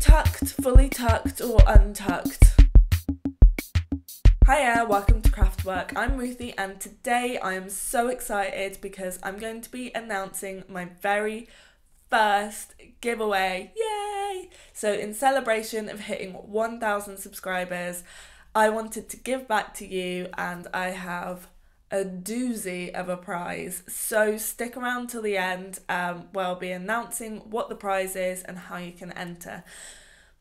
Tucked, fully tucked, or untucked. Hiya, welcome to Craftwerk. I'm Ruthie, and today I am so excited because I'm going to be announcing my very first giveaway. Yay! So, in celebration of hitting 1,000 subscribers, I wanted to give back to you, and I have a doozy of a prize. So stick around till the end um, where I'll be announcing what the prize is and how you can enter.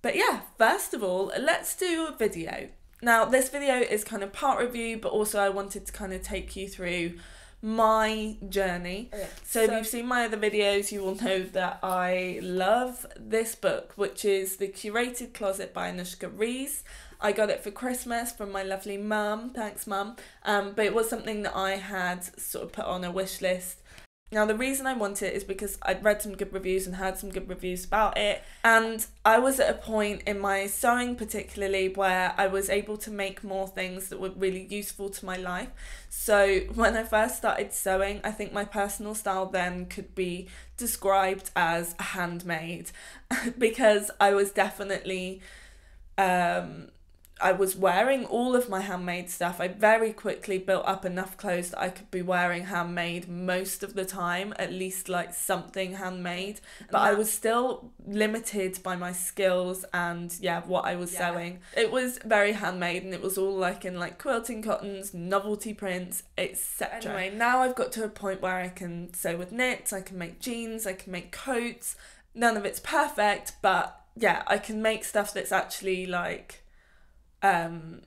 But yeah, first of all, let's do a video. Now, this video is kind of part review, but also I wanted to kind of take you through my journey. Okay, So, if you've seen my other videos, you will know that I love this book, which is The Curated Closet by Anuschka Rees. I got it for Christmas from my lovely mum. Thanks, mum. Um, but it was something that I had sort of put on a wish list. Now, the reason I want it is because I'd read some good reviews and heard some good reviews about it. And I was at a point in my sewing, particularly, where I was able to make more things that were really useful to my life. So, when I first started sewing, I think my personal style then could be described as handmade because I was definitely um I was wearing all of my handmade stuff. I very quickly built up enough clothes that I could be wearing handmade most of the time, at least like something handmade. But I was still limited by my skills and yeah, what I was Yeah. sewing. It was very handmade and it was all like in like quilting cottons, novelty prints, etc. Anyway, now I've got to a point where I can sew with knits, I can make jeans, I can make coats. None of it's perfect, but yeah, I can make stuff that's actually like um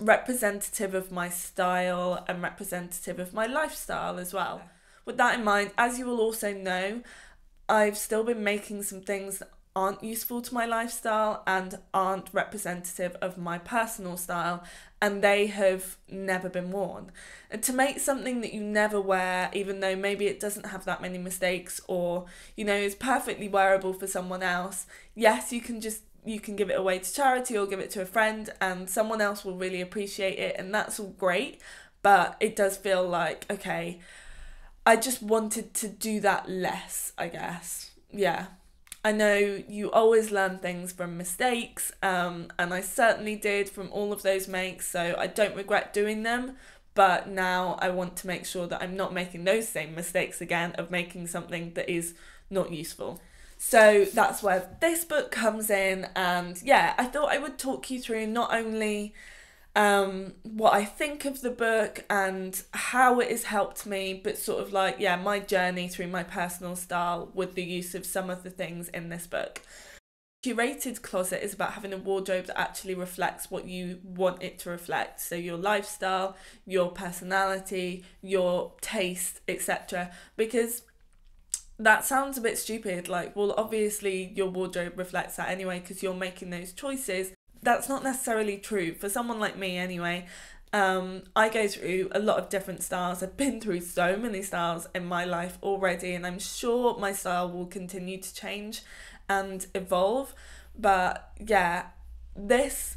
representative of my style and representative of my lifestyle as well. With that in mind, as you will also know, I've still been making some things that aren't useful to my lifestyle and aren't representative of my personal style, and they have never been worn. And to make something that you never wear, even though maybe it doesn't have that many mistakes or, you know, is perfectly wearable for someone else, yes, you can just you can give it away to charity or give it to a friend and someone else will really appreciate it and that's all great. But it does feel like okay i just wanted to do that less i guess. Yeah. I know you always learn things from mistakes um, and i certainly did from all of those makes so i don't regret doing them. But now i want to make sure that i'm not making those same mistakes again of making something that is not useful so that's where this book comes in, and yeah, I thought I would talk you through not only um, what I think of the book and how it has helped me, but sort of like, yeah, my journey through my personal style with the use of some of the things in this book. Curated closet is about having a wardrobe that actually reflects what you want it to reflect. So, your lifestyle, your personality, your taste, etc. Because that sounds a bit stupid. Like, well, obviously your wardrobe reflects that anyway because you're making those choices. That's not necessarily true for someone like me, anyway. Um, I go through a lot of different styles. I've been through so many styles in my life already, and I'm sure my style will continue to change and evolve. But yeah, this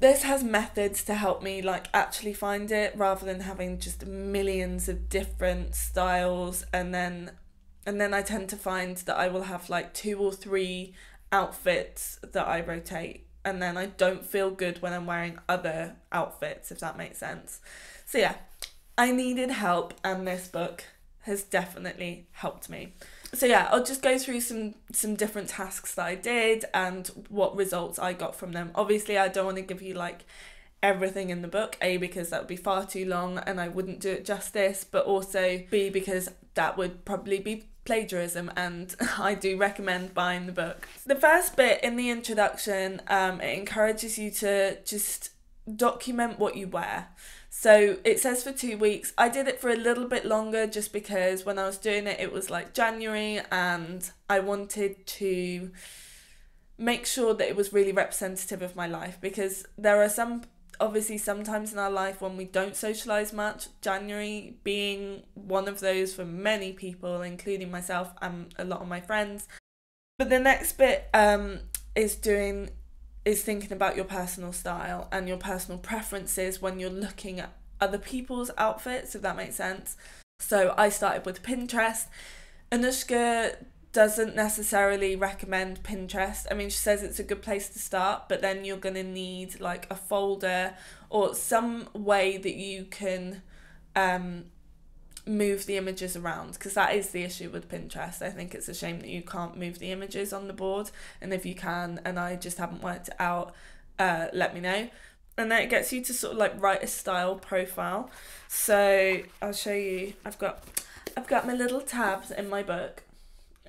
this has methods to help me like actually find it rather than having just millions of different styles and then and then I tend to find that I will have like two or three outfits that I rotate and then I don't feel good when I'm wearing other outfits if that makes sense. So yeah, I needed help and this book has definitely helped me. So yeah, I'll just go through some some different tasks that I did and what results I got from them. Obviously, I don't want to give you like everything in the book, A because that would be far too long and I wouldn't do it justice, but also B because that would probably be plagiarism and I do recommend buying the book. The first bit in the introduction, um, it encourages you to just document what you wear. So it says for two weeks. I did it for a little bit longer just because when I was doing it, it was like January and I wanted to make sure that it was really representative of my life because there are some obviously sometimes in our life when we don't socialize much january being one of those for many people including myself and a lot of my friends. But the next bit um is doing is thinking about your personal style and your personal preferences when you're looking at other people's outfits if that makes sense. So i started with pinterest. Anuschka doesn't necessarily recommend Pinterest. I mean, she says it's a good place to start, but then you're going to need like a folder or some way that you can um, move the images around because that is the issue with Pinterest. I think it's a shame that you can't move the images on the board, and if you can, and I just haven't worked it out, uh, let me know. And then it gets you to sort of like write a style profile. So I'll show you. I've got, I've got my little tabs in my book.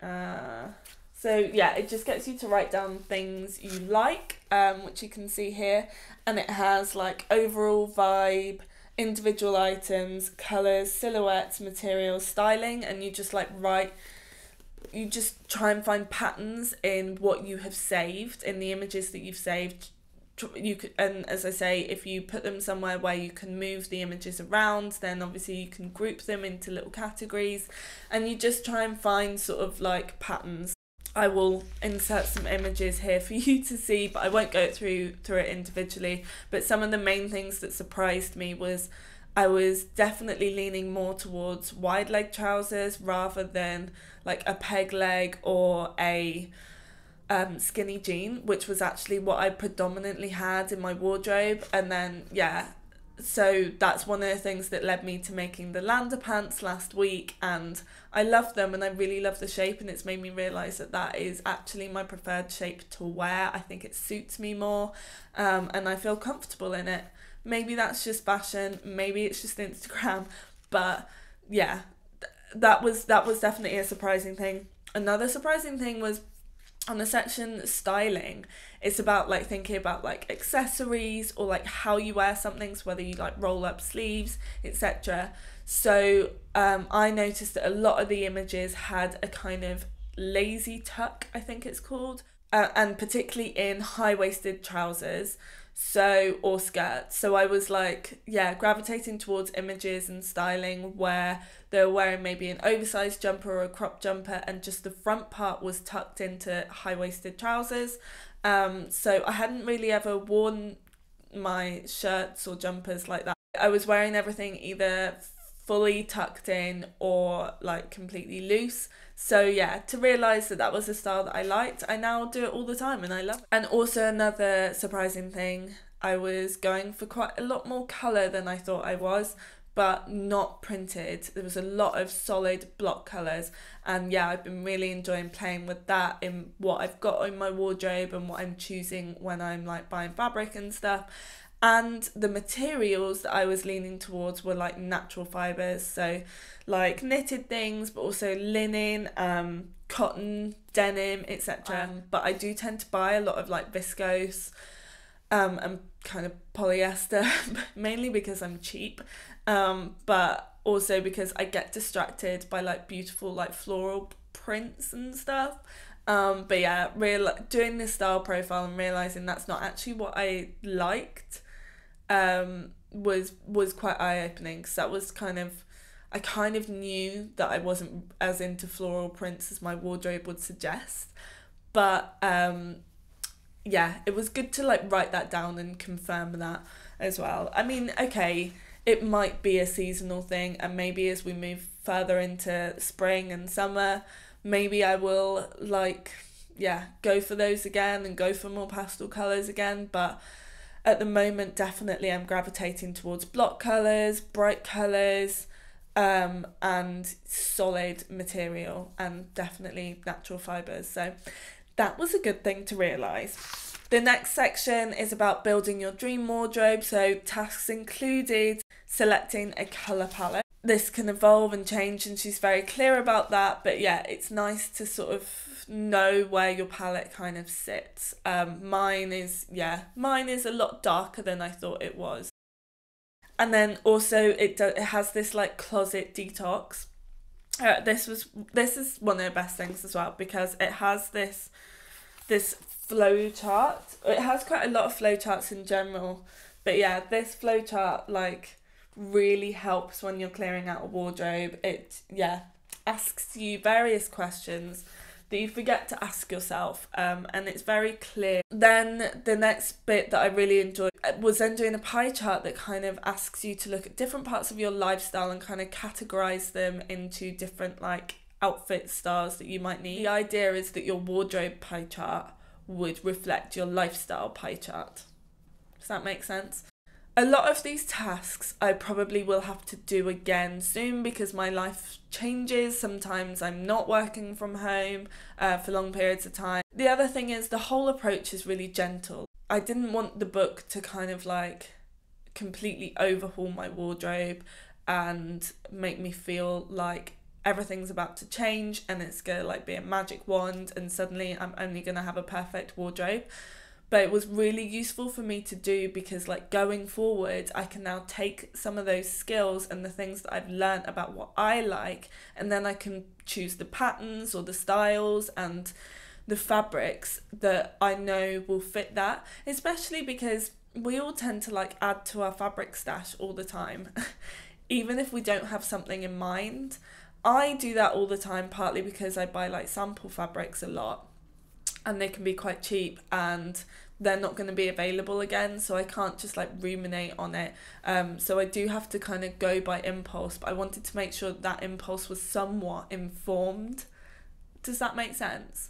Uh, so yeah, it just gets you to write down things you like, um, which you can see here, and it has like overall vibe, individual items, colors, silhouettes, materials, styling, and you just like write. You just try and find patterns in what you have saved in the images that you've saved. You could, and as I say, if you put them somewhere where you can move the images around, then obviously you can group them into little categories, and you just try and find sort of like patterns I will insert some images here for you to see, but I won't go through through it individually. But some of the main things that surprised me was I was definitely leaning more towards wide leg trousers rather than like a peg leg or a um, skinny jean, which was actually what I predominantly had in my wardrobe. And then, yeah, so that's one of the things that led me to making the Lander pants last week and I love them and I really love the shape and it's made me realize that that is actually my preferred shape to wear. I think it suits me more um, and I feel comfortable in it. Maybe that's just fashion, maybe it's just Instagram, but yeah, th- that was that was definitely a surprising thing. Another surprising thing was on the section styling it's about like thinking about like accessories or like how you wear something so whether you like roll up sleeves etc so um, i noticed that a lot of the images had a kind of lazy tuck i think it's called uh, and particularly in high-waisted trousers so or skirts. So i was like yeah gravitating towards images and styling where they were wearing maybe an oversized jumper or a crop jumper and just the front part was tucked into high-waisted trousers. Um so i hadn't really ever worn my shirts or jumpers like that. I was wearing everything either fully tucked in or like completely loose so yeah, to realise that that was a style that I liked, I now do it all the time and I love it. And also another surprising thing, I was going for quite a lot more colour than I thought I was, but not printed. There was a lot of solid block colours and yeah, I've been really enjoying playing with that in what I've got in my wardrobe and what I'm choosing when I'm like buying fabric and stuff and the materials that I was leaning towards were like natural fibers, so like knitted things, but also linen, um, cotton, denim, etc. Um, but I do tend to buy a lot of like viscose, um, and kind of polyester, mainly because I'm cheap, um, but also because I get distracted by like beautiful like floral prints and stuff. Um, but yeah, real doing this style profile and realizing that's not actually what I liked um, was was quite eye opening because that was kind of I kind of knew that I wasn't as into floral prints as my wardrobe would suggest, but um, yeah, it was good to like write that down and confirm that as well. I mean, okay, it might be a seasonal thing, and maybe as we move further into spring and summer, maybe I will like yeah go for those again and go for more pastel colors again, but at the moment definitely I'm gravitating towards block colours, bright colours, um, and solid material and definitely natural fibres. So that was a good thing to realise. The next section is about building your dream wardrobe. So tasks included selecting a colour palette. This can evolve and change and she's very clear about that. But yeah, it's nice to sort of know where your palette kind of sits. Um, mine is, yeah, mine is a lot darker than I thought it was. And then also it, do, it has this like closet detox. Uh, this was this is one of the best things as well because it has this this flow chart. It has quite a lot of flow charts in general, but yeah, this flow chart like really helps when you're clearing out a wardrobe. It yeah asks you various questions that you forget to ask yourself, um, and it's very clear. Then the next bit that I really enjoyed uh, was then doing a pie chart that kind of asks you to look at different parts of your lifestyle and kind of categorize them into different like outfit styles that you might need. The idea is that your wardrobe pie chart would reflect your lifestyle pie chart. Does that make sense? A lot of these tasks I probably will have to do again soon because my life changes. Sometimes I'm not working from home uh, for long periods of time. The other thing is the whole approach is really gentle. I didn't want the book to kind of like completely overhaul my wardrobe and make me feel like everything's about to change and it's gonna like be a magic wand and suddenly I'm only gonna have a perfect wardrobe. But it was really useful for me to do because like going forward I can now take some of those skills and the things that I've learned about what I like and then I can choose the patterns or the styles and the fabrics that I know will fit that, especially because we all tend to like add to our fabric stash all the time, even if we don't have something in mind. I do that all the time, partly because I buy like sample fabrics a lot and they can be quite cheap and they're not going to be available again so i can't just like ruminate on it um so i do have to kind of go by impulse but i wanted to make sure that, that impulse was somewhat informed does that make sense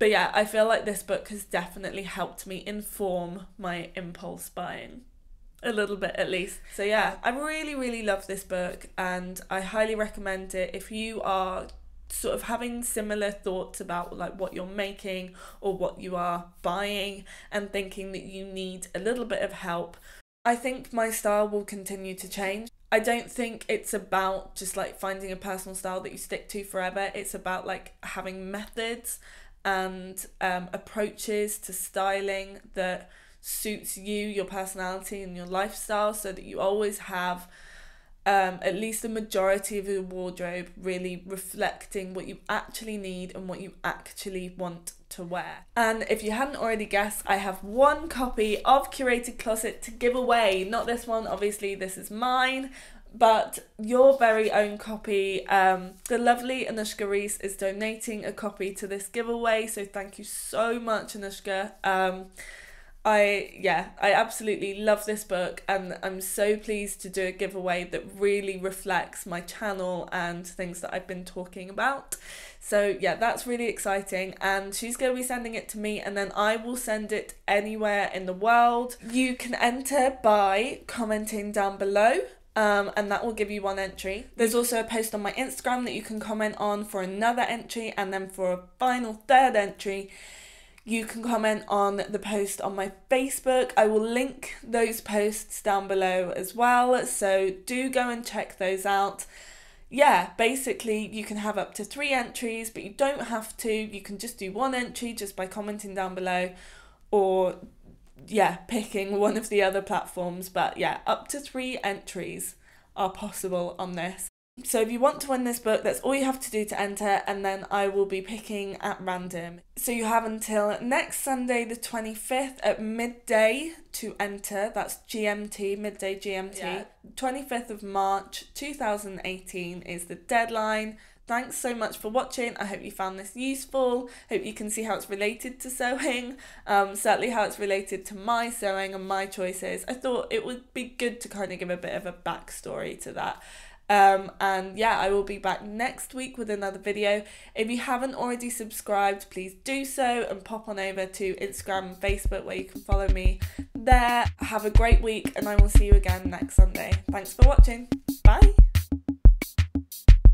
but yeah, I feel like this book has definitely helped me inform my impulse buying. A little bit at least. So yeah, I really, really love this book and I highly recommend it if you are sort of having similar thoughts about like what you're making or what you are buying and thinking that you need a little bit of help. I think my style will continue to change. I don't think it's about just like finding a personal style that you stick to forever. It's about like having methods and um, approaches to styling that suits you, your personality, and your lifestyle so that you always have um, at least the majority of your wardrobe really reflecting what you actually need and what you actually want to wear. And if you hadn't already guessed, I have one copy of Curated Closet to give away. Not this one, obviously, this is mine but your very own copy. Um, the lovely Anuschka Rees is donating a copy to this giveaway, so thank you so much, Anushka. Um, I yeah, I absolutely love this book, and I'm so pleased to do a giveaway that really reflects my channel and things that I've been talking about. So yeah, that's really exciting, and she's going to be sending it to me, and then I will send it anywhere in the world. You can enter by commenting down below um, and that will give you one entry. There's also a post on my Instagram that you can comment on for another entry, and then for a final third entry, you can comment on the post on my Facebook. I will link those posts down below as well, so do go and check those out. Yeah, basically, you can have up to three entries, but you don't have to. You can just do one entry just by commenting down below, or yeah, picking one of the other platforms. But yeah, up to three entries are possible on this. So if you want to win this book, that's all you have to do to enter, and then I will be picking at random. So you have until next Sunday, the 25th at midday to enter. That's GMT, midday GMT. Yeah. 25th of March 2018 is the deadline. Thanks so much for watching. I hope you found this useful. Hope you can see how it's related to sewing. Um, certainly how it's related to my sewing and my choices. I thought it would be good to kind of give a bit of a backstory to that. Um, and yeah, I will be back next week with another video. If you haven't already subscribed, please do so and pop on over to Instagram and Facebook where you can follow me there. Have a great week and I will see you again next Sunday. Thanks for watching. Bye.